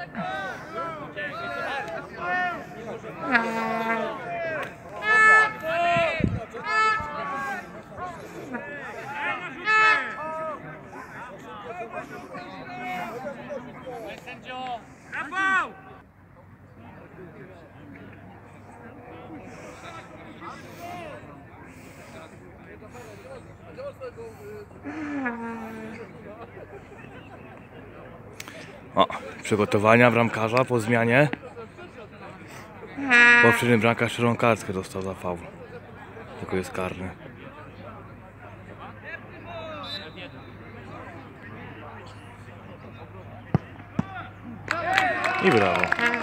Ah. O, przygotowania bramkarza po zmianie. Poprzedni bramkarz kartkę dostał za faul. Tylko jest karny. I brawo.